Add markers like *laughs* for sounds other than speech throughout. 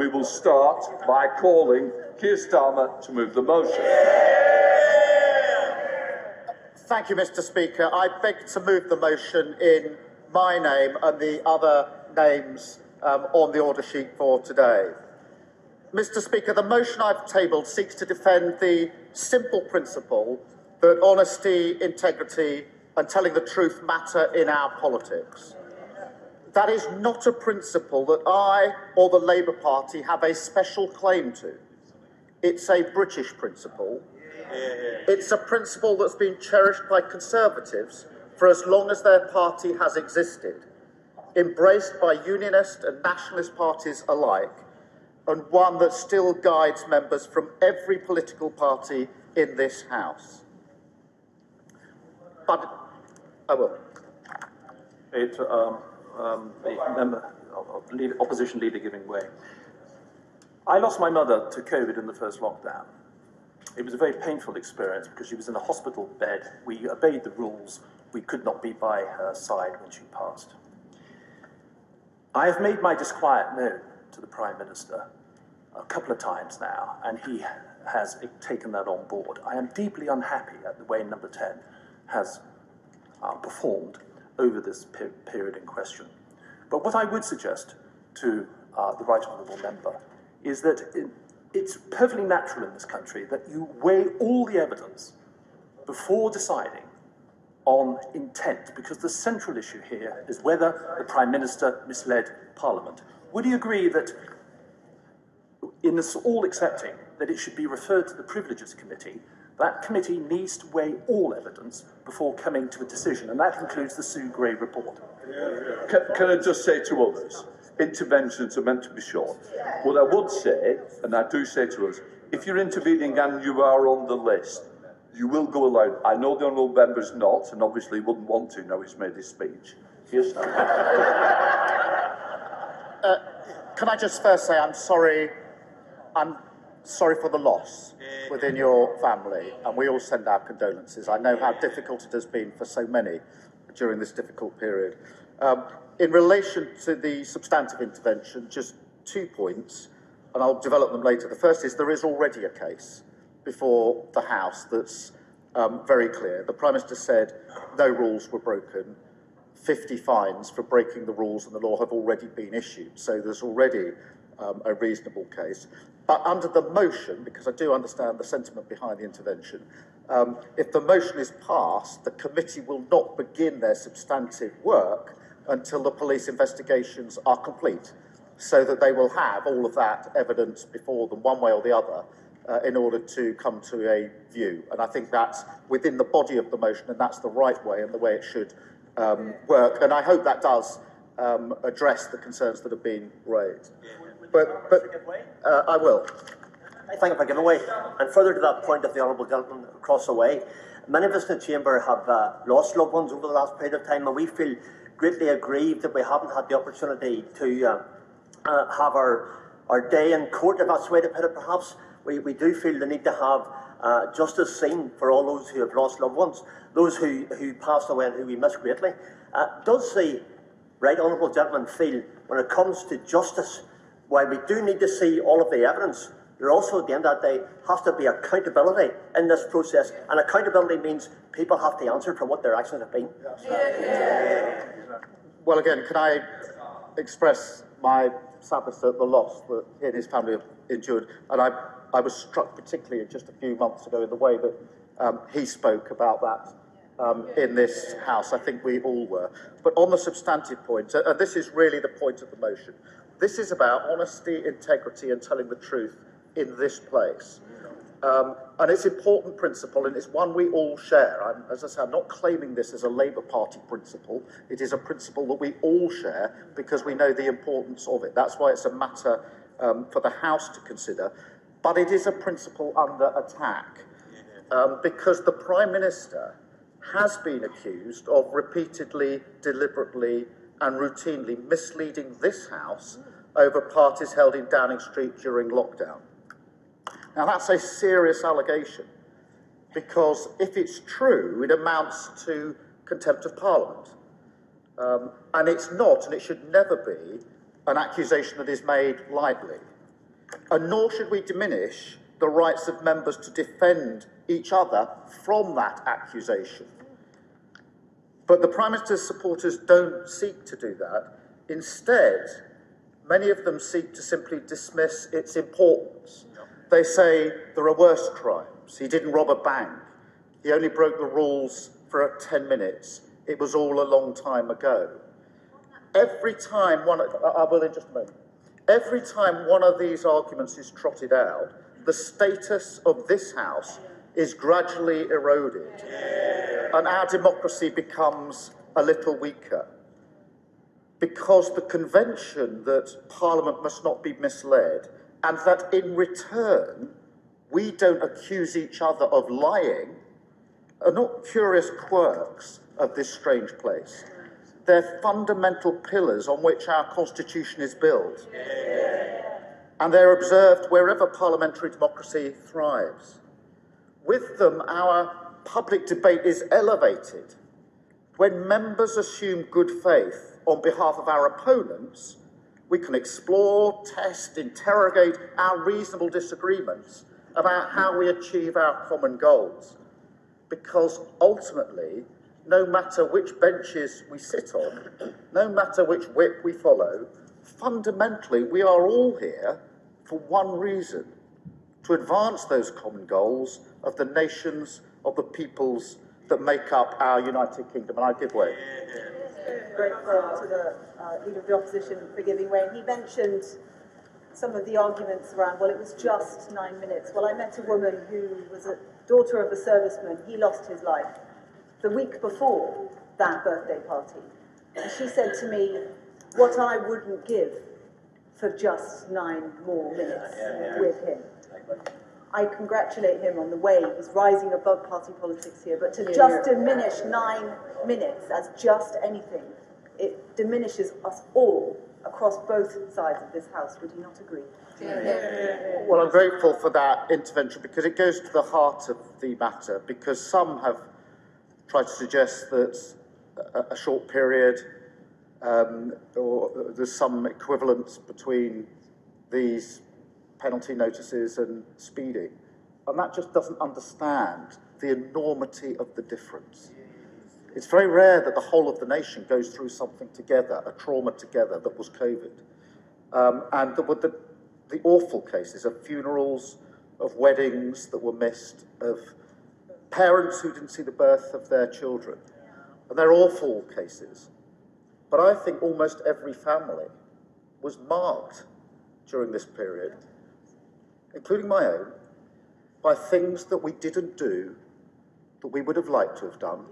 we will start by calling Keir Starmer to move the motion. Thank you, Mr. Speaker. I beg to move the motion in my name and the other names um, on the order sheet for today. Mr. Speaker, the motion I've tabled seeks to defend the simple principle that honesty, integrity, and telling the truth matter in our politics. That is not a principle that I or the Labour Party have a special claim to. It's a British principle. It's a principle that's been cherished by Conservatives for as long as their party has existed, embraced by Unionist and Nationalist parties alike, and one that still guides members from every political party in this House. But I will. It, um, um, the member, opposition leader giving way. I lost my mother to COVID in the first lockdown. It was a very painful experience because she was in a hospital bed. We obeyed the rules. We could not be by her side when she passed. I have made my disquiet known to the Prime Minister a couple of times now, and he has taken that on board. I am deeply unhappy at the way Number 10 has uh, performed over this per period in question. But what I would suggest to uh, the Right Honourable Member is that it, it's perfectly natural in this country that you weigh all the evidence before deciding on intent, because the central issue here is whether the Prime Minister misled Parliament. Would you agree that, in us all accepting that it should be referred to the Privileges Committee, that committee needs to weigh all evidence before coming to a decision, and that includes the Sue Gray report. Can, can I just say to others, interventions are meant to be short. What I would say, and I do say to us, if you're intervening and you are on the list, you will go aloud. I know the honourable member's not, and obviously wouldn't want to now he's made his speech. Yes, uh, Can I just first say I'm sorry, I'm sorry for the loss within your family, and we all send our condolences. I know how difficult it has been for so many during this difficult period. Um, in relation to the substantive intervention, just two points, and I'll develop them later. The first is there is already a case before the House that's um, very clear. The Prime Minister said no rules were broken. 50 fines for breaking the rules and the law have already been issued. So there's already um, a reasonable case. But under the motion, because I do understand the sentiment behind the intervention, um, if the motion is passed, the committee will not begin their substantive work until the police investigations are complete, so that they will have all of that evidence before them, one way or the other, uh, in order to come to a view. And I think that's within the body of the motion, and that's the right way and the way it should um, work. And I hope that does um, address the concerns that have been raised. But, but uh, I will. I thank you for giving way. And further to that point of the Honourable Gentleman across the way, many of us in the Chamber have uh, lost loved ones over the last period of time, and we feel greatly aggrieved that we haven't had the opportunity to uh, uh, have our, our day in court, if that's the way to put it, perhaps. We, we do feel the need to have uh, justice seen for all those who have lost loved ones, those who, who passed away and who we miss greatly. Uh, does the right honourable gentleman feel, when it comes to justice, while we do need to see all of the evidence, there also, at the end of that day, has to be accountability in this process. And accountability means people have to answer for what their actions have been. Well, again, can I express my sadness at the loss that he and his family have endured? And I, I was struck particularly just a few months ago in the way that um, he spoke about that um, in this House. I think we all were. But on the substantive point, uh, and this is really the point of the motion, this is about honesty, integrity, and telling the truth in this place. Um, and it's an important principle, and it's one we all share. I'm, as I say, I'm not claiming this as a Labour Party principle. It is a principle that we all share because we know the importance of it. That's why it's a matter um, for the House to consider. But it is a principle under attack um, because the Prime Minister has been accused of repeatedly, deliberately, and routinely misleading this House over parties held in Downing Street during lockdown. Now, that's a serious allegation because if it's true, it amounts to contempt of Parliament. Um, and it's not, and it should never be, an accusation that is made lightly. And nor should we diminish the rights of members to defend each other from that accusation. But the Prime Minister's supporters don't seek to do that. Instead, many of them seek to simply dismiss its importance. They say there are worse crimes. He didn't rob a bank. He only broke the rules for 10 minutes. It was all a long time ago. Every time one, I will in just a moment. Every time one of these arguments is trotted out, the status of this House is gradually eroded and our democracy becomes a little weaker. Because the convention that Parliament must not be misled and that in return we don't accuse each other of lying are not curious quirks of this strange place. They're fundamental pillars on which our constitution is built. And they're observed wherever parliamentary democracy thrives. With them, our public debate is elevated. When members assume good faith on behalf of our opponents, we can explore, test, interrogate our reasonable disagreements about how we achieve our common goals. Because ultimately, no matter which benches we sit on, no matter which whip we follow, fundamentally we are all here for one reason to advance those common goals of the nations, of the peoples that make up our United Kingdom. And I give way. Grateful to the uh, Leader of the Opposition for giving way. And He mentioned some of the arguments around, well, it was just nine minutes. Well, I met a woman who was a daughter of a serviceman. He lost his life the week before that birthday party. And she said to me, what I wouldn't give for just nine more minutes with him. I congratulate him on the way he's rising above party politics here, but to yeah, just yeah. diminish nine minutes as just anything, it diminishes us all across both sides of this house. Would you not agree? Yeah. Well, I'm grateful for that intervention because it goes to the heart of the matter. Because some have tried to suggest that a, a short period um, or there's some equivalence between these penalty notices and speeding. And that just doesn't understand the enormity of the difference. It's very rare that the whole of the nation goes through something together, a trauma together that was COVID. Um, and were the, the awful cases of funerals, of weddings that were missed, of parents who didn't see the birth of their children. And they're awful cases. But I think almost every family was marked during this period including my own, by things that we didn't do that we would have liked to have done.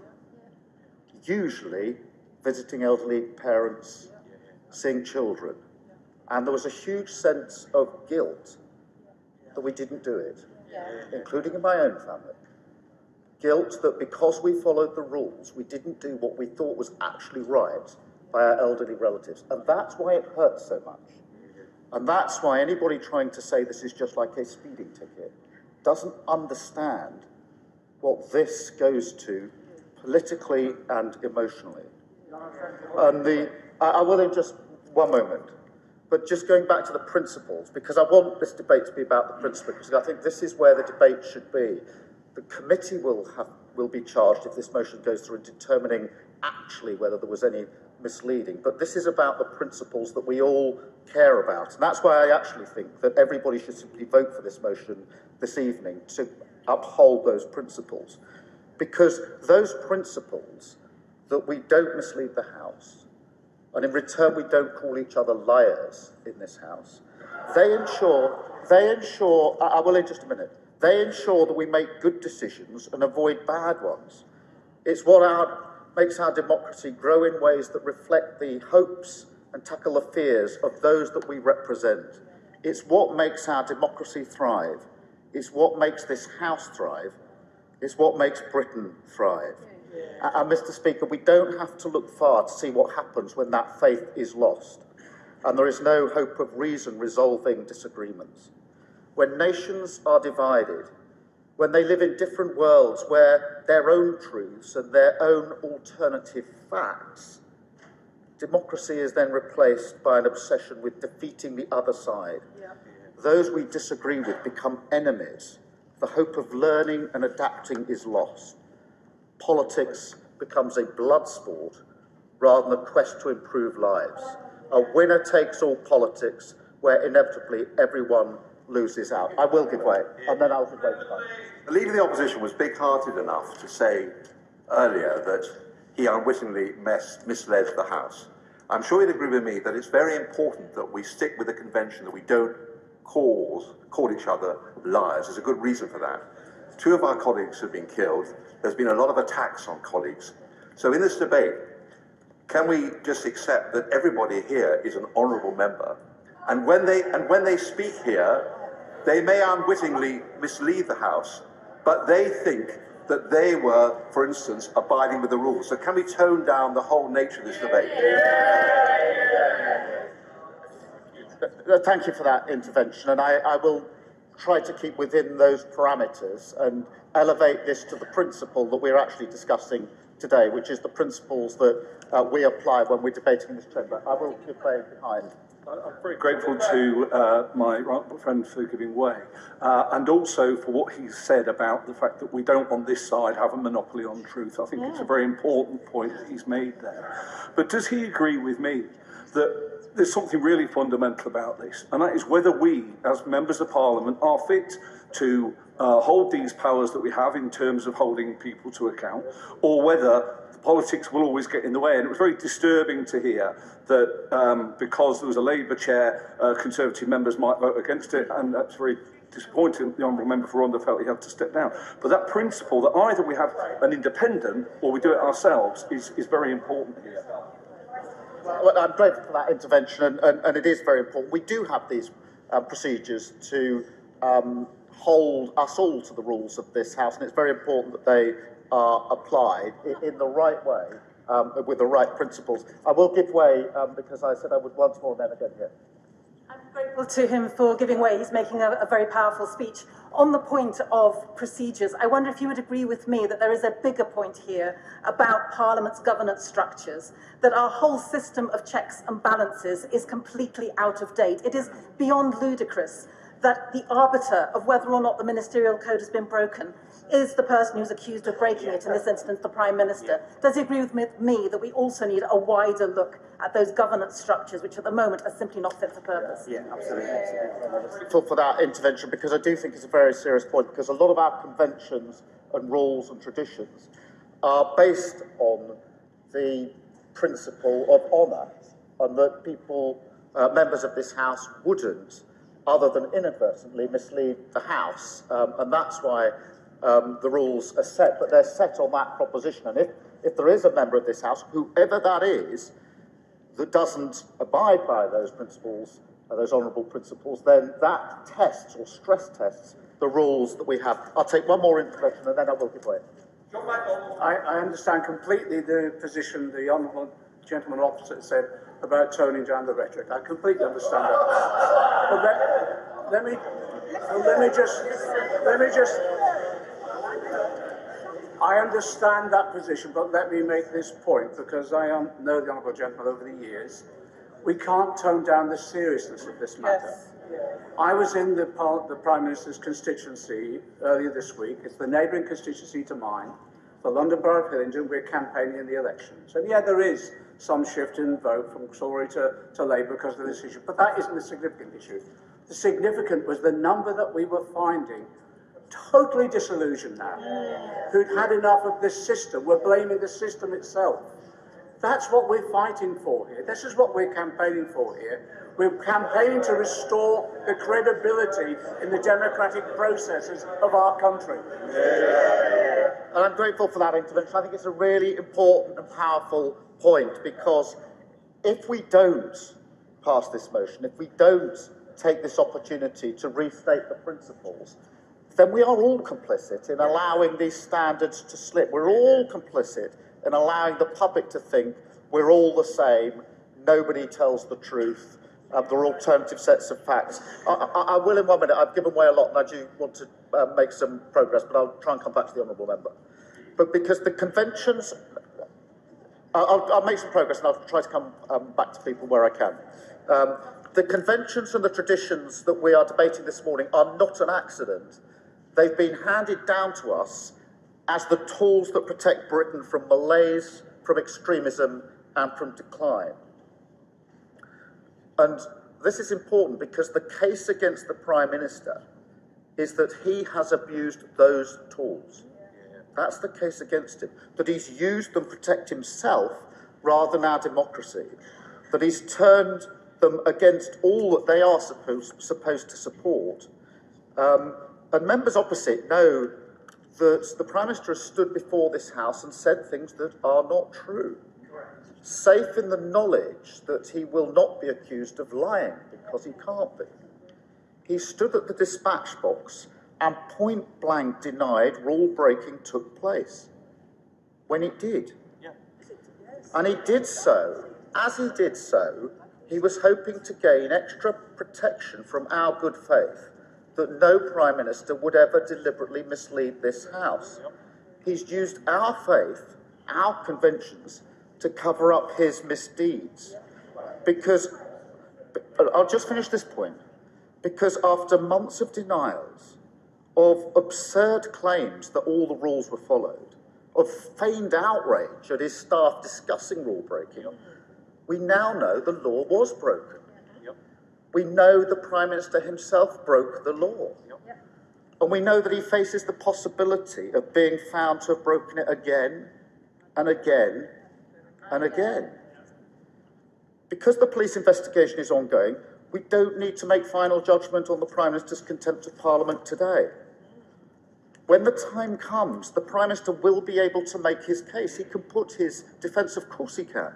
Usually visiting elderly parents, seeing children. And there was a huge sense of guilt that we didn't do it, including in my own family. Guilt that because we followed the rules, we didn't do what we thought was actually right by our elderly relatives. And that's why it hurts so much. And that's why anybody trying to say this is just like a speeding ticket doesn't understand what this goes to politically and emotionally. And the, I, I will in just one moment, but just going back to the principles, because I want this debate to be about the principles, because I think this is where the debate should be. The committee will have will be charged if this motion goes through in determining actually whether there was any misleading. But this is about the principles that we all care about. And that's why I actually think that everybody should simply vote for this motion this evening to uphold those principles. Because those principles that we don't mislead the House, and in return we don't call each other liars in this House, they ensure, they ensure, I will in just a minute, they ensure that we make good decisions and avoid bad ones. It's what our makes our democracy grow in ways that reflect the hopes and tackle the fears of those that we represent. It's what makes our democracy thrive. It's what makes this House thrive. It's what makes Britain thrive. And, Mr. Speaker, we don't have to look far to see what happens when that faith is lost and there is no hope of reason resolving disagreements. When nations are divided, when they live in different worlds where their own truths and their own alternative facts, democracy is then replaced by an obsession with defeating the other side. Yeah. those we disagree with become enemies. The hope of learning and adapting is lost. Politics becomes a blood sport rather than a quest to improve lives. A winner takes all politics where inevitably everyone loses out. I will give way, and then I'll give way. The Leader of the Opposition was big hearted enough to say earlier that he unwittingly misled the House. I'm sure you'd agree with me that it's very important that we stick with the convention that we don't cause, call each other liars. There's a good reason for that. Two of our colleagues have been killed. There's been a lot of attacks on colleagues. So in this debate, can we just accept that everybody here is an honourable member? And when they and when they speak here, they may unwittingly mislead the House, but they think that they were, for instance, abiding with the rules. So can we tone down the whole nature of this debate? Uh, Thank you for that intervention, and I, I will try to keep within those parameters and elevate this to the principle that we're actually discussing today, which is the principles that uh, we apply when we're debating in this chamber. I will give way behind. I'm very grateful to uh, my right friend for giving way, uh, and also for what he said about the fact that we don't on this side have a monopoly on truth. I think it's a very important point that he's made there. But does he agree with me that there's something really fundamental about this, and that is whether we, as members of Parliament, are fit to uh, hold these powers that we have in terms of holding people to account, or whether politics will always get in the way. And it was very disturbing to hear that um, because there was a Labour chair, uh, Conservative members might vote against it, and that's very disappointing. The honourable member for Rhondda felt he had to step down. But that principle that either we have an independent or we do it ourselves is, is very important here. Well, I'm grateful for that intervention, and, and, and it is very important. We do have these uh, procedures to um, hold us all to the rules of this House, and it's very important that they are applied in, in the right way um, with the right principles. I will give way um, because I said I would once more never again here. I'm grateful to him for giving way. He's making a, a, very powerful speech. On the point of procedures, I wonder if you would agree with me that there is a bigger point here about Parliament's governance structures, that our whole system of checks and balances is completely out of date. It is beyond ludicrous that the arbiter of whether or not the ministerial code has been broken is the person who's accused of breaking it, in this instance, the Prime Minister. Does he agree with me that we also need a wider look at those governance structures, which at the moment are simply not fit for purpose? Yeah, absolutely. For, for that intervention, because I do think it's a very serious point, because a lot of our conventions and rules and traditions are based on the principle of honour, and that people, uh, members of this House, wouldn't, other than inadvertently, mislead the House. Um, and that's why um, the rules are set, but they're set on that proposition. And if, if there is a member of this House, whoever that is, that doesn't abide by those principles, uh, those honourable principles, then that tests or stress tests the rules that we have. I'll take one more intervention and then I will give way. I, I understand completely the position the honourable gentleman opposite said about toning down the rhetoric. I completely understand that. But let, let me let me just let me just I understand that position, but let me make this point because I um, know the honourable gentleman over the years. We can't tone down the seriousness of this matter. Yes. I was in the, the Prime Minister's constituency earlier this week. It's the neighbouring constituency to mine, the London Borough of Hillingdon. We're campaigning in the elections. And yeah, there is some shift in vote from Tory to, to Labour because of this issue, but that isn't the significant issue. The significant was the number that we were finding totally disillusioned now, who'd had enough of this system, were blaming the system itself. That's what we're fighting for here. This is what we're campaigning for here. We're campaigning to restore the credibility in the democratic processes of our country. And I'm grateful for that intervention. I think it's a really important and powerful point because if we don't pass this motion, if we don't take this opportunity to restate the principles, then we are all complicit in allowing these standards to slip. We're all complicit in allowing the public to think we're all the same, nobody tells the truth, um, there are alternative sets of facts. I, I, I, will in one minute, I've given away a lot and I do want to uh, make some progress, but I'll try and come back to the Honourable Member. But because the conventions, I'll, I'll, make some progress and I'll try to come um, back to people where I can. Um, the conventions and the traditions that we are debating this morning are not an accident. They've been handed down to us as the tools that protect Britain from malaise, from extremism, and from decline. And this is important because the case against the Prime Minister is that he has abused those tools. That's the case against him. That he's used them to protect himself rather than our democracy. That he's turned them against all that they are supposed, supposed to support. Um, and members opposite know that the Prime Minister has stood before this House and said things that are not true. Safe in the knowledge that he will not be accused of lying because he can't be. He stood at the dispatch box and point blank denied rule breaking took place when it did. Yeah. And he did so, as he did so, he was hoping to gain extra protection from our good faith that no Prime Minister would ever deliberately mislead this House. He's used our faith, our conventions, to cover up his misdeeds. Because, I'll just finish this point. Because after months of denials, of absurd claims that all the rules were followed, of feigned outrage at his staff discussing rule breaking, we now know the law was broken. We know the Prime Minister himself broke the law. And we know that he faces the possibility of being found to have broken it again and again and again. Because the police investigation is ongoing, we don't need to make final judgment on the Prime Minister's contempt of Parliament today. When the time comes, the Prime Minister will be able to make his case. He can put his defence, of course he can.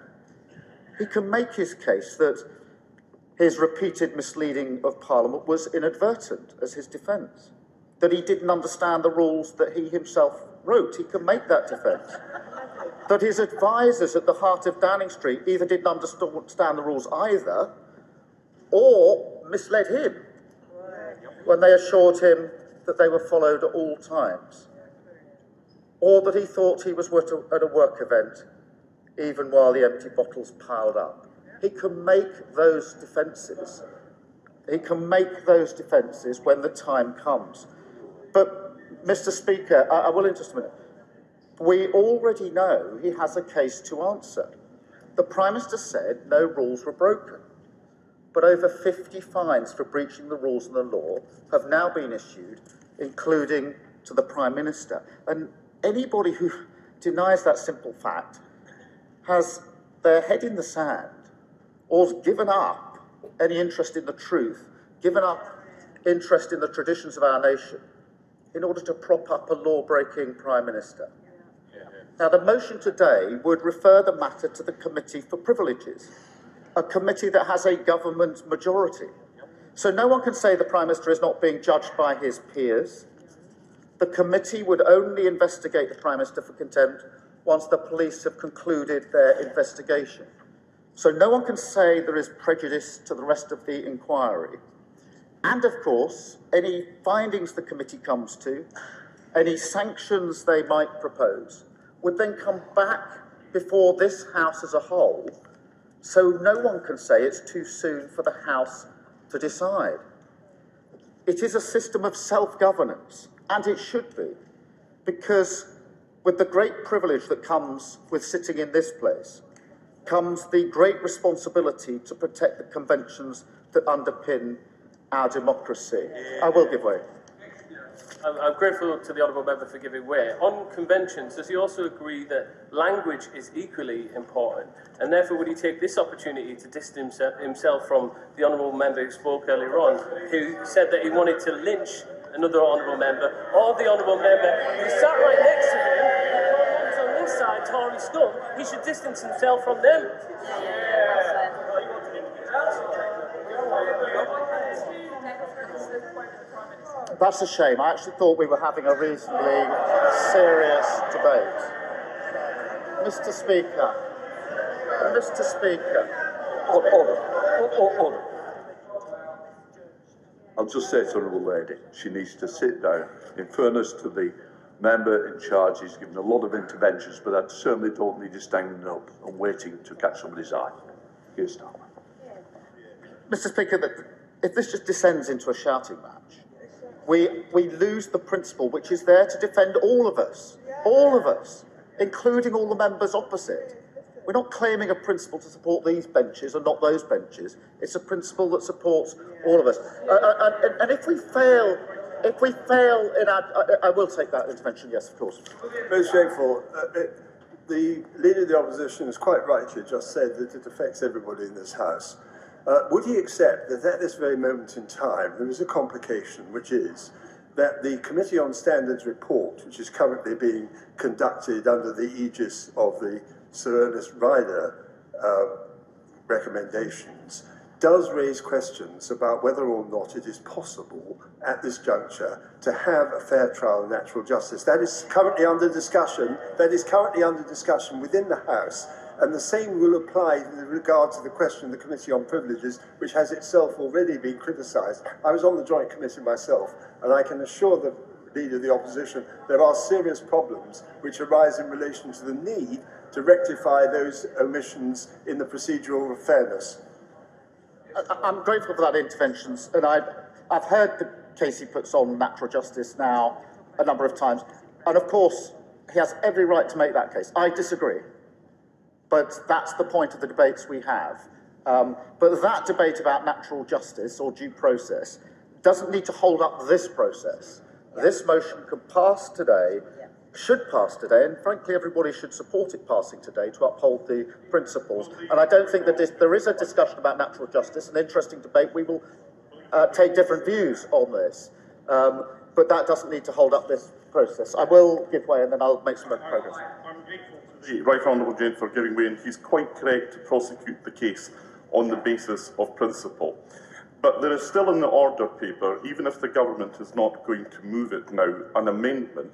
He can make his case that his repeated misleading of Parliament was inadvertent as his defence, that he didn't understand the rules that he himself wrote. He can make that defence. that his advisers at the heart of Downing Street either didn't understand the rules either or misled him when they assured him that they were followed at all times, or that he thought he was at a work event even while the empty bottles piled up. He can make those defences. He can make those defences when the time comes. But, Mr. Speaker, I, I will interest a minute. We already know he has a case to answer. The Prime Minister said no rules were broken, but over 50 fines for breaching the rules and the law have now been issued, including to the Prime Minister. And anybody who denies that simple fact has their head in the sand or has given up any interest in the truth, given up interest in the traditions of our nation in order to prop up a law breaking Prime Minister. Now, the motion today would refer the matter to the Committee for Privileges, a committee that has a government majority. So no one can say the Prime Minister is not being judged by his peers. The committee would only investigate the Prime Minister for contempt once the police have concluded their investigation. So no one can say there is prejudice to the rest of the inquiry. And of course, any findings the committee comes to, any sanctions they might propose, would then come back before this House as a whole, so no one can say it's too soon for the House to decide. It is a system of self governance, and it should be, because with the great privilege that comes with sitting in this place comes the great responsibility to protect the conventions that underpin our democracy. I will give way. I'm, I'm grateful to the Honourable Member for giving way. On conventions, does he also agree that language is equally important? And therefore, would he take this opportunity to distance himself from the Honourable Member who spoke earlier on, who said that he wanted to lynch another Honourable Member, or the Honourable Member who sat right next to him, who's on this side, Tory scum, he should distance himself from them? That's a shame. I actually thought we were having a reasonably serious debate. Mr. Speaker, Mr. Speaker. Order, order, order. I'll just say to the Honourable Lady, she needs to sit down. In fairness to the member in charge, he's given a lot of interventions, but I certainly don't need you standing up and waiting to catch somebody's eye. Keir Starmer. Mr. Speaker, if this just descends into a shouting match, we, we lose the principle which is there to defend all of us, all of us, including all the members opposite. We're not claiming a principle to support these benches and not those benches. It's a principle that supports all of us. Uh, uh, and, and if we fail, if we fail in our, I, I will take that intervention. Yes, of course. Most grateful. Uh, it, the leader of the opposition has quite rightly just said that it affects everybody in this house. Uh, would he accept that at this very moment in time there is a complication, which is that the Committee on Standards report, which is currently being conducted under the aegis of the Sir Ernest Ryder uh, recommendations, does raise questions about whether or not it is possible at this juncture to have a fair trial and natural justice. That is currently under discussion. That is currently under discussion within the House. And the same will apply in regard to the question of the Committee on Privileges, which has itself already been criticised. I was on the Joint Committee myself, and I can assure the Leader of the Opposition there are serious problems which arise in relation to the need to rectify those omissions in the procedural fairness. I'm grateful for that intervention, and I've, I've heard the case he puts on natural justice now a number of times, and of course, he has every right to make that case. I disagree, but that's the point of the debates we have. Um, but that debate about natural justice or due process doesn't need to hold up this process. This motion can pass today should pass today, and frankly, everybody should support it passing today to uphold the principles. And I don't think that there is a discussion about natural justice, an interesting debate. We will uh, take different views on this, um, but that doesn't need to hold up this process. I will give way, and then I'll make some progress. I'm grateful to the Right Honourable Jane for giving way, and he's quite correct to prosecute the case on the basis of principle. But there is still in the order paper, even if the government is not going to move it now, an amendment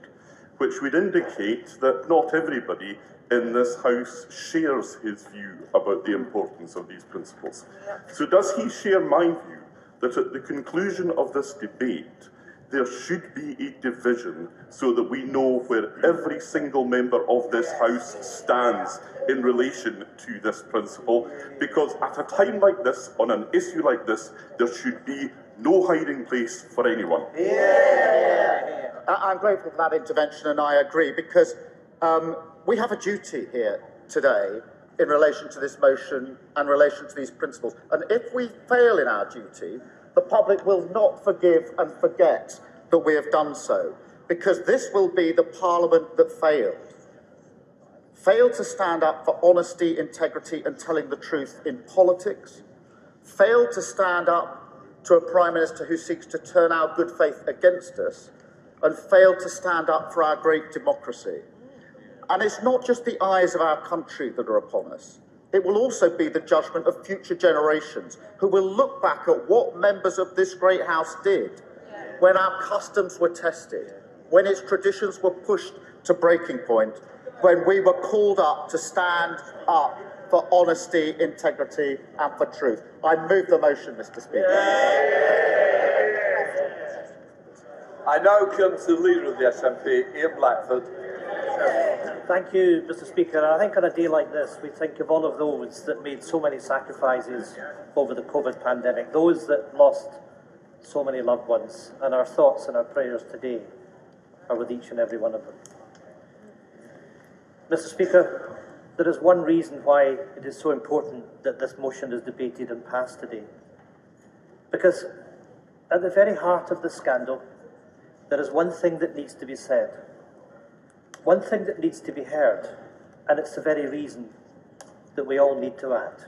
which would indicate that not everybody in this House shares his view about the importance of these principles. So, does he share my view that at the conclusion of this debate, there should be a division so that we know where every single member of this House stands in relation to this principle? Because at a time like this, on an issue like this, there should be no hiding place for anyone. Yeah. I'm grateful for that intervention, and I agree because um, we have a duty here today in relation to this motion and relation to these principles. And if we fail in our duty, the public will not forgive and forget that we have done so, because this will be the parliament that failed. Failed to stand up for honesty, integrity, and telling the truth in politics. Failed to stand up to a prime minister who seeks to turn our good faith against us and failed to stand up for our great democracy. And it's not just the eyes of our country that are upon us. It will also be the judgment of future generations who will look back at what members of this great house did when our customs were tested, when its traditions were pushed to breaking point, when we were called up to stand up for honesty, integrity, and for truth. I move the motion, Mr. Speaker. I now come to the Leader of the SNP, Ian Blackford. Thank you, Mr. Speaker. I think on a day like this, we think of all of those that made so many sacrifices over the COVID pandemic, those that lost so many loved ones, and our thoughts and our prayers today are with each and every one of them. Mr. Speaker, there is one reason why it is so important that this motion is debated and passed today. Because at the very heart of the scandal there is one thing that needs to be said, one thing that needs to be heard, and it's the very reason that we all need to act.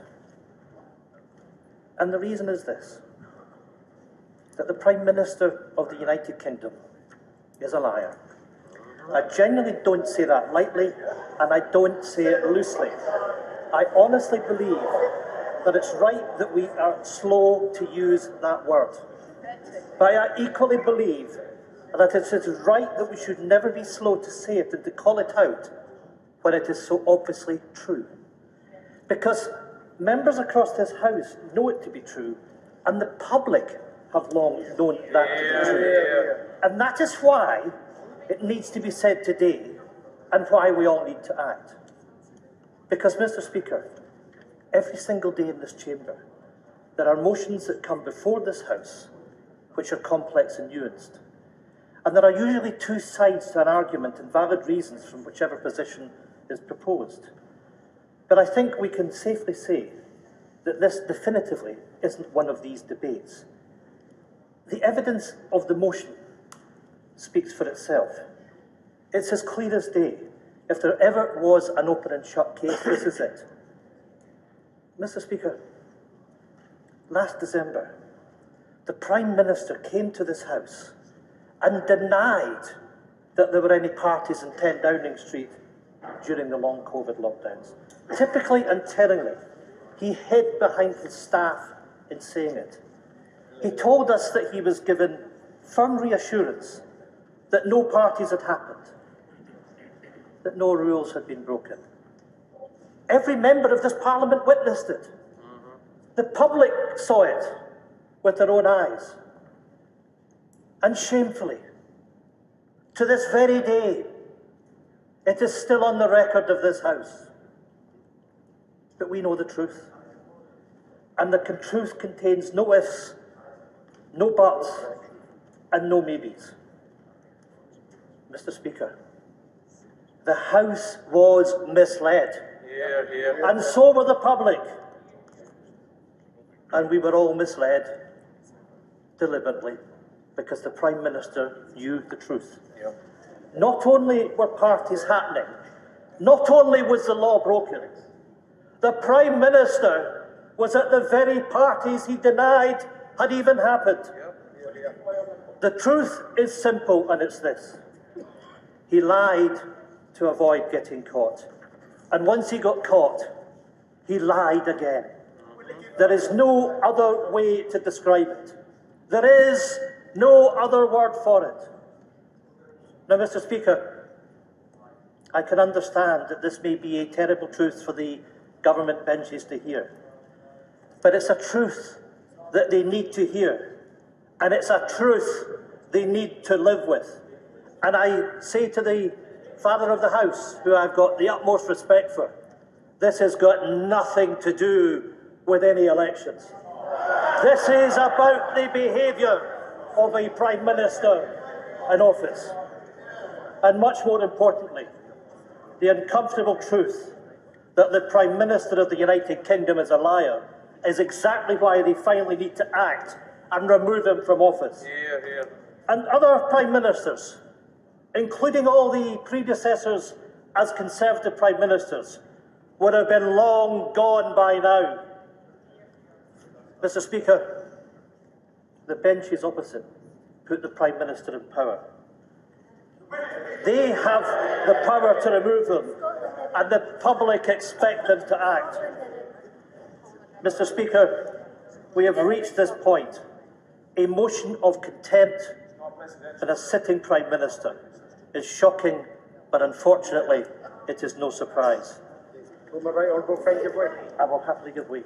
And the reason is this that the Prime Minister of the United Kingdom is a liar. I genuinely don't say that lightly, and I don't say it loosely. I honestly believe that it's right that we are slow to use that word. But I equally believe and that it is right that we should never be slow to say it and to call it out when it is so obviously true. Because members across this House know it to be true, and the public have long known that to be true. And that is why it needs to be said today, and why we all need to act. Because, Mr. Speaker, every single day in this chamber, there are motions that come before this House which are complex and nuanced. And there are usually two sides to an argument and valid reasons from whichever position is proposed. But I think we can safely say that this definitively isn't one of these debates. The evidence of the motion speaks for itself. It's as clear as day. If there ever was an open and shut case, this is it. Mr. Speaker, last December, the Prime Minister came to this House and denied that there were any parties in 10 Downing Street during the long COVID lockdowns. Typically and tellingly, he hid behind his staff in saying it. He told us that he was given firm reassurance that no parties had happened, that no rules had been broken. Every member of this Parliament witnessed it. Mm-hmm. The public saw it with their own eyes. And shamefully, to this very day, it is still on the record of this House. But we know the truth. And the truth contains no ifs, no buts, and no maybes. Mr. Speaker, the House was misled. Hear, hear. And so were the public. And we were all misled deliberately because the Prime Minister knew the truth. Not only were parties happening, not only was the law broken, the Prime Minister was at the very parties he denied had even happened. The truth is simple, and it's this he lied to avoid getting caught. And once he got caught, he lied again. Mm-hmm. There is no other way to describe it. There is no other word for it. Now, Mr. Speaker, I can understand that this may be a terrible truth for the government benches to hear. But it's a truth that they need to hear. And it's a truth they need to live with. And I say to the Father of the House, who I've got the utmost respect for, this has got nothing to do with any elections. This is about the behaviour of a Prime Minister in office. And much more importantly, the uncomfortable truth that the Prime Minister of the United Kingdom is a liar is exactly why they finally need to act and remove him from office. Hear, hear. And other Prime Ministers, including all the predecessors as Conservative Prime Ministers, would have been long gone by now. Mr. Speaker, the benches opposite put the Prime Minister in power. They have the power to remove him, and the public expect them to act. Mr. Speaker, we have reached this point. A motion of contempt for a sitting Prime Minister is shocking, but unfortunately, it is no surprise. My right honourable friend give way? I will happily give way.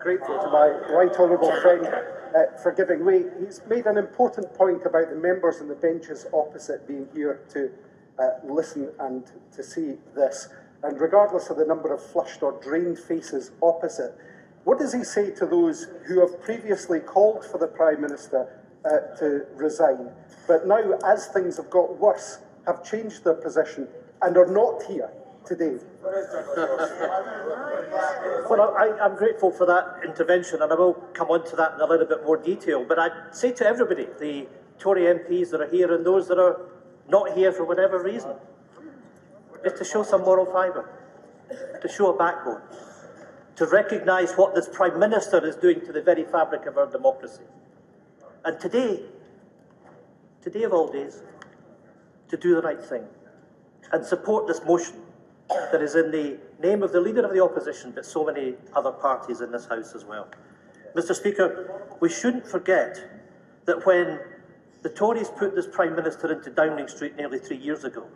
Grateful to my right honourable friend uh, for giving way. He's made an important point about the members on the benches opposite being here to uh, listen and to see this. And regardless of the number of flushed or drained faces opposite, what does he say to those who have previously called for the Prime Minister uh, to resign, but now, as things have got worse, have changed their position and are not here today? *laughs* Well, I, I'm grateful for that intervention, and I will come on to that in a little bit more detail. But I'd say to everybody, the Tory MPs that are here and those that are not here for whatever reason, is to show some moral fibre, to show a backbone, to recognise what this Prime Minister is doing to the very fabric of our democracy. And today, today of all days, to do the right thing and support this motion that is in the name of the Leader of the Opposition, but so many other parties in this House as well. Mr Speaker, we shouldn't forget that when the Tories put this Prime Minister into Downing Street nearly three years ago,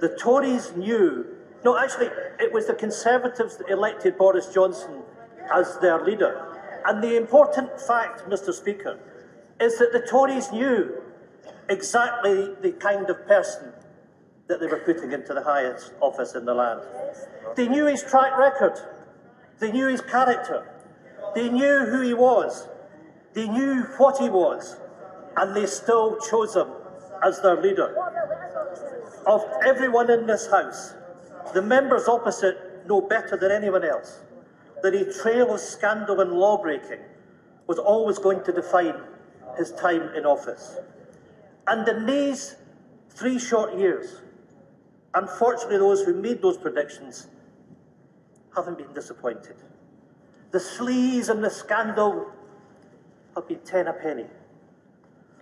the Tories knew, no, actually, it was the Conservatives that elected Boris Johnson as their leader. And the important fact, Mr Speaker, is that the Tories knew exactly the kind of person that they were putting into the highest office in the land. They knew his track record. They knew his character. They knew who he was, they knew what he was, and they still chose him as their leader. Of everyone in this House, the members opposite know better than anyone else that a trail of scandal and lawbreaking was always going to define his time in office. And in these three short years, unfortunately, those who made those predictions haven't been disappointed. The sleaze and the scandal have been ten a penny.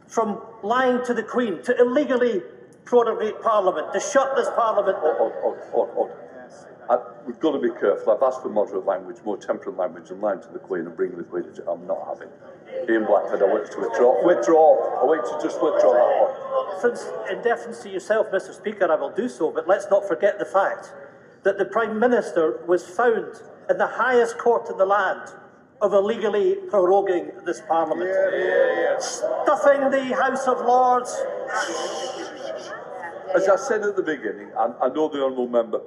From lying to the Queen to illegally prorogate Parliament, to shut this Parliament. I, we've got to be careful. I've asked for moderate language, more temperate language, and lying to the Queen and bringing the Queen to. I'm not having. Ian Blackford, I want to withdraw. Withdraw. I want to just withdraw that point. Since, in deference to yourself, Mr. Speaker, I will do so, but let's not forget the fact that the Prime Minister was found in the highest court in the land of illegally proroguing this Parliament. Yeah, yeah, yeah. Stuffing the House of Lords. As I said at the beginning, I, I know the Honourable Member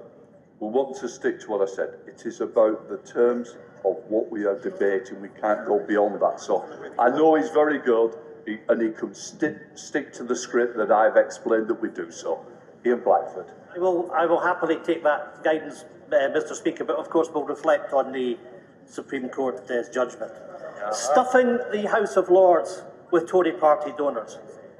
will want to stick to what I said. It is about the terms of what we are debating. We can't go beyond that. So I know he's very good he, and he can stick, stick to the script that I've explained that we do so. Ian Blackford. I will, I will happily take that guidance, uh, Mr. Speaker, but of course we'll reflect on the Supreme Court's judgment. Uh-huh. Stuffing the House of Lords with Tory party donors,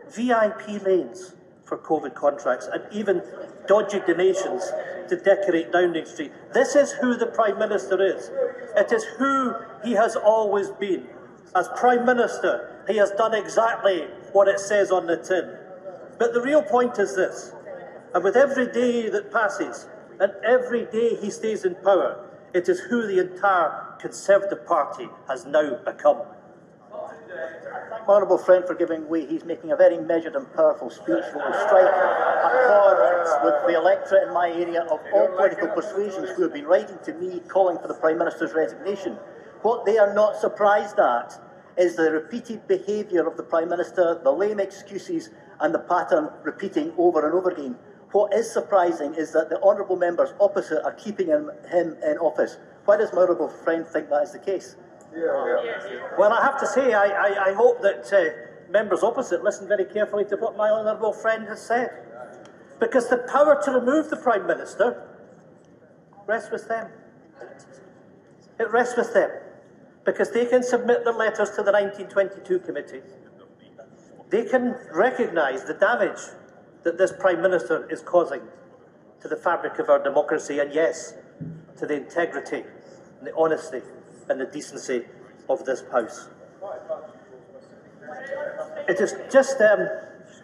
VIP lanes for COVID contracts, and even dodgy donations to decorate Downing Street. This is who the Prime Minister is. It is who he has always been. As Prime Minister, he has done exactly what it says on the tin. But the real point is this, and with every day that passes, and every day he stays in power, it is who the entire Conservative Party has now become. Thank my honourable friend for giving way. He's making a very measured and powerful speech that will strike a chord with the electorate in my area of all political persuasions who have been writing to me calling for the Prime Minister's resignation. What they are not surprised at is the repeated behaviour of the Prime Minister, the lame excuses, and the pattern repeating over and over again. What is surprising is that the honourable members opposite are keeping him, him in office. Why does my honourable friend think that is the case? Well, I have to say, I, I, I hope that uh, members opposite listen very carefully to what my honourable friend has said. Because the power to remove the Prime Minister rests with them. It rests with them. Because they can submit their letters to the 1922 committee. They can recognise the damage that this Prime Minister is causing to the fabric of our democracy, and yes, to the integrity and the honesty and the decency of this House. It is just, um,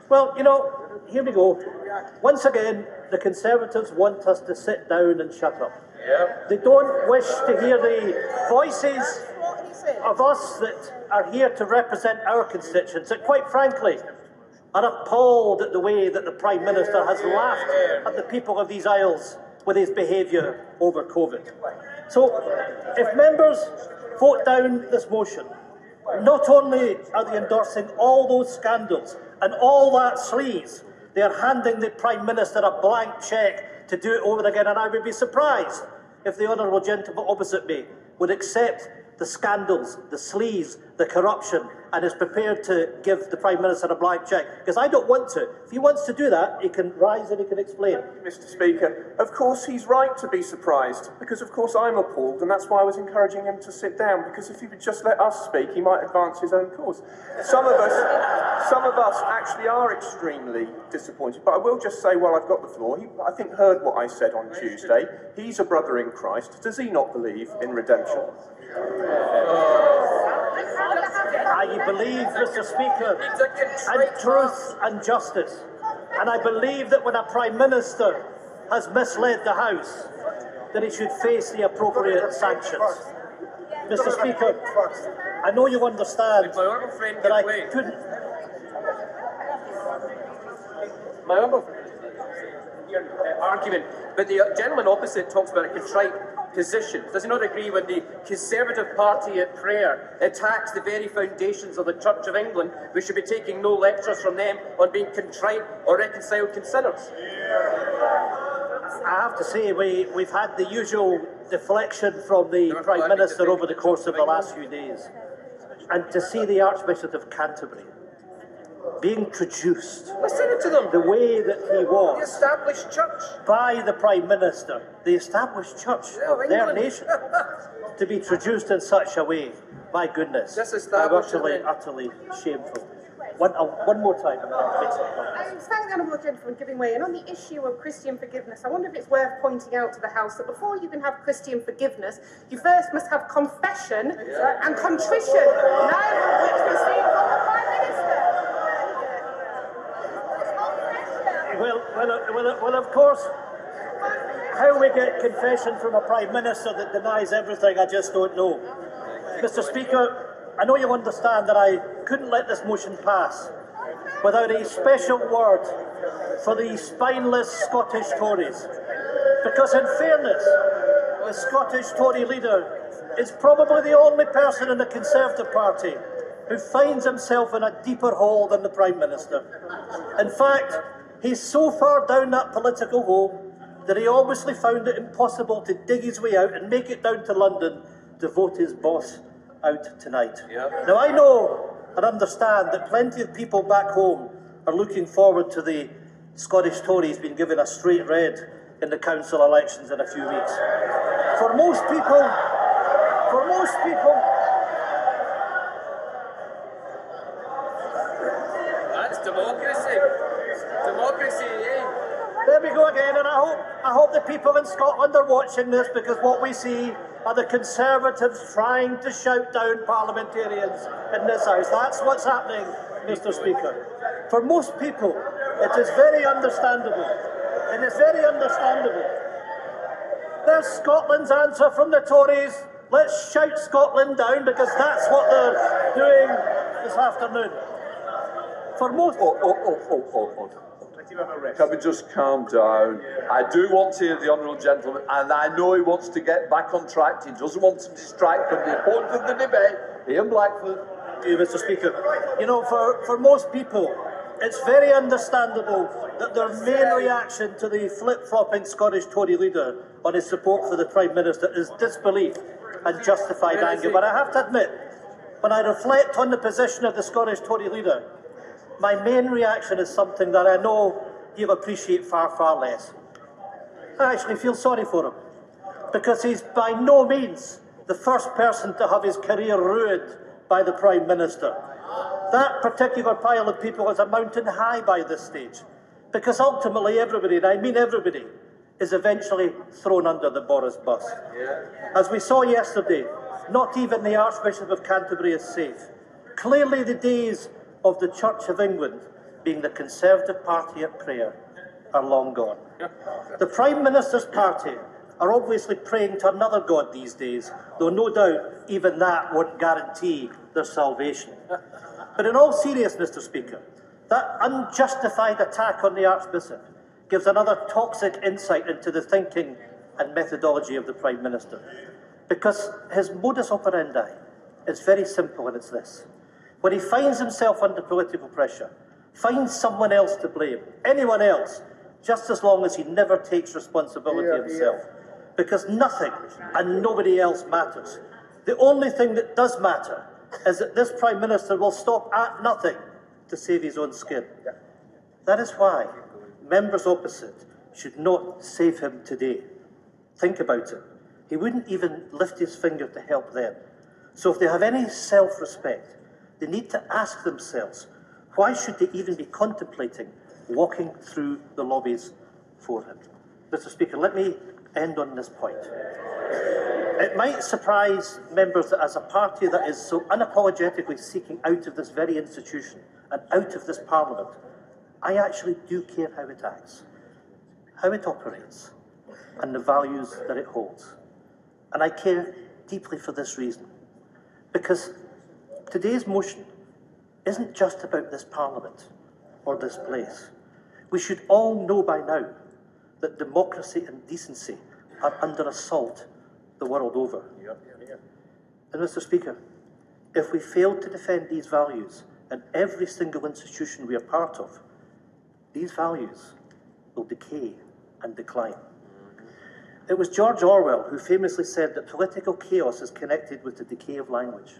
well, you know, here we go. Once again, the Conservatives want us to sit down and shut up. Yep. They don't wish to hear the voices of us that are here to represent our constituents, and quite frankly, are appalled at the way that the Prime Minister has laughed at the people of these isles with his behaviour over COVID. So, if members vote down this motion, not only are they endorsing all those scandals and all that sleaze, they are handing the Prime Minister a blank cheque to do it over again, and I would be surprised if the honourable gentleman opposite me would accept the scandals, the sleaze, the corruption, and is prepared to give the Prime Minister a blank cheque. Because I don't want to. If he wants to do that, he can rise and he can explain. Mr. Speaker, of course he's right to be surprised, because of course I'm appalled, and that's why I was encouraging him to sit down, because if he would just let us speak, he might advance his own cause. Some of us, some of us actually are extremely disappointed, but I will just say while I've got the floor, he, I think, heard what I said on Tuesday. He's a brother in Christ. Does he not believe in redemption? I believe, Mr. Speaker, in truth and justice. And I believe that when a Prime Minister has misled the House, that he should face the appropriate sanctions. Mr. Speaker, I know you understand that I couldn't. My humble argument, but the gentleman opposite talks about a contrite position. Does he not agree when the Conservative Party at prayer attacks the very foundations of the Church of England? We should be taking no lectures from them on being contrite or reconciled considered. I have to say, we, we've had the usual deflection from the Prime Minister over the course of the last few days. And to see the Archbishop of Canterbury being traduced Listen to them. the way that he was. The was established church. by the Prime Minister, the established church Yeah, of of their nation, *laughs* to be traduced in such a way. My goodness. Just I'm utterly, it. utterly shameful. One, uh, one more time. I'm fix it. I thank the gentleman giving way. And on the issue of Christian forgiveness, I wonder if it's worth pointing out to the House that before you can have Christian forgiveness, you first must have confession and contrition, neither of which we see from the Prime Minister. Well, well, uh, well, of course, how we get confession from a Prime Minister that denies everything, I just don't know. Mr. Speaker, I know you understand that I couldn't let this motion pass without a special word for the spineless Scottish Tories. Because, in fairness, the Scottish Tory leader is probably the only person in the Conservative Party who finds himself in a deeper hole than the Prime Minister. In fact, he's so far down that political hole that he obviously found it impossible to dig his way out and make it down to London to vote his boss out tonight. Now, I know and understand that plenty of people back home are looking forward to the Scottish Tories being given a straight red in the council elections in a few weeks. For most people, for most people, we go again, and I hope I hope the people in Scotland are watching this because what we see are the Conservatives trying to shout down parliamentarians in this House. That's what's happening, Mr. Speaker. For most people, it is very understandable. It is very understandable. There's Scotland's answer from the Tories. Let's shout Scotland down because that's what they're doing this afternoon. For most. Oh, oh, oh, oh, oh, oh. Can we just calm down? I do want to hear the honourable gentleman, and I know he wants to get back on track. He doesn't want to distract from the importance of the debate. Ian Blackford. Thank you, Mr. Speaker. You know, for, for most people, it's very understandable that their main reaction to the flip flopping Scottish Tory leader on his support for the Prime Minister is disbelief and justified anger. But I have to admit, when I reflect on the position of the Scottish Tory leader, my main reaction is something that I know you appreciate far, far less. I actually feel sorry for him because he's by no means the first person to have his career ruined by the Prime Minister. That particular pile of people is a mountain high by this stage because ultimately everybody, and I mean everybody, is eventually thrown under the Boris bus. As we saw yesterday, not even the Archbishop of Canterbury is safe. Clearly, the days of the Church of England being the Conservative Party at prayer are long gone. The Prime Minister's party are obviously praying to another God these days, though no doubt even that won't guarantee their salvation. But in all seriousness, Mr. Speaker, that unjustified attack on the Archbishop gives another toxic insight into the thinking and methodology of the Prime Minister. Because his modus operandi is very simple, and it's this. When he finds himself under political pressure, finds someone else to blame, anyone else, just as long as he never takes responsibility Yeah, himself. Because nothing and nobody else matters. The only thing that does matter is that this Prime Minister will stop at nothing to save his own skin. That is why members opposite should not save him today. Think about it. He wouldn't even lift his finger to help them. So if they have any self respect, they need to ask themselves why should they even be contemplating walking through the lobbies for him? Mr. Speaker, let me end on this point. It might surprise members that as a party that is so unapologetically seeking out of this very institution and out of this parliament, I actually do care how it acts, how it operates, and the values that it holds. And I care deeply for this reason. Because today's motion isn't just about this parliament or this place. We should all know by now that democracy and decency are under assault the world over. And Mr. Speaker, if we fail to defend these values in every single institution we are part of, these values will decay and decline. Mm-hmm. It was George Orwell who famously said that political chaos is connected with the decay of language.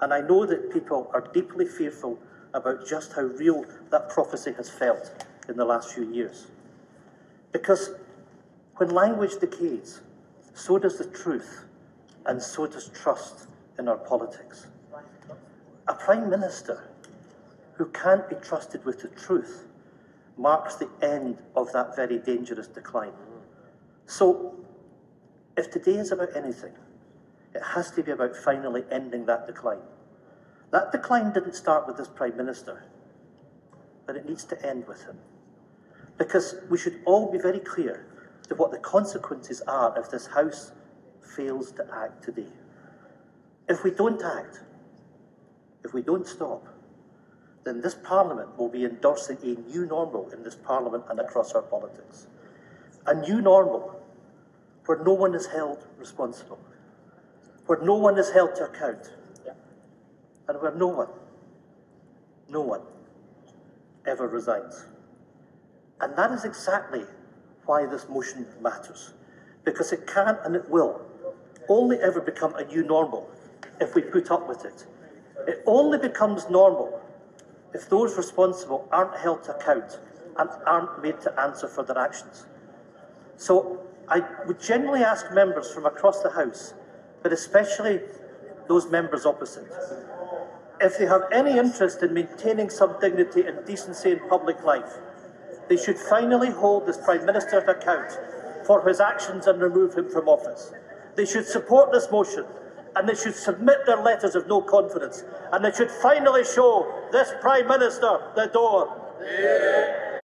And I know that people are deeply fearful about just how real that prophecy has felt in the last few years. Because when language decays, so does the truth, and so does trust in our politics. A Prime Minister who can't be trusted with the truth marks the end of that very dangerous decline. So, if today is about anything, it has to be about finally ending that decline. That decline didn't start with this Prime Minister, but it needs to end with him. Because we should all be very clear to what the consequences are if this House fails to act today. If we don't act, if we don't stop, then this Parliament will be endorsing a new normal in this Parliament and across our politics. A new normal where no one is held responsible, where no one is held to account, and where no one, no one ever resigns. And that is exactly why this motion matters, because it can and it will only ever become a new normal if we put up with it. It only becomes normal if those responsible aren't held to account and aren't made to answer for their actions. So I would generally ask members from across the House, but especially those members opposite, if they have any interest in maintaining some dignity and decency in public life, they should finally hold this Prime Minister to account for his actions and remove him from office. They should support this motion and they should submit their letters of no confidence and they should finally show this Prime Minister the door. Yeah.